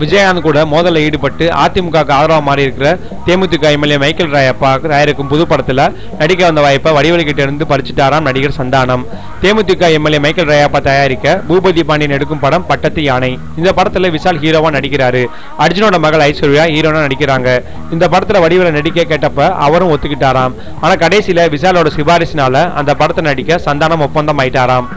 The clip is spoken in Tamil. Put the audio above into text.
விஜயகாந்த் கூட மோதலில் ஈடுபட்டு அதிமுகவுக்கு ஆதரவா மாறி இருக்கிற தேமுதிக எம்எல்ஏ மைக்கேல் ராயப்பா தயாரிக்கும் புது படத்துல நடிக்க வந்த வாய்ப்பை வடிவலிக்கிட்ட இருந்து படிச்சுட்டாராம் நடிகர் சந்தானம். தேமுதிக எம்எல்ஏ மைக்கேல் ராயப்பா தயாரிக்க பூபதி பாண்டியன் எடுக்கும் படம் பட்டத்து யானை. இந்த படத்துல விஷால் ஹீரோவா நடிக்கிறாரு. அர்ஜுனோட மகள் ஐஸ்வர்யா ஹீரோனா நடிக்கிறாங்க. இந்த படத்துல வடிவேல நடிக்க கேட்டப்ப அவரும் ஒத்துக்கிட்டாராம். ஆனா கடைசியில விஷாலோட சிபாரிசினால அந்த படத்தை நடிக்க சந்தானம் ஒப்பந்தம் ஆயிட்டாராம்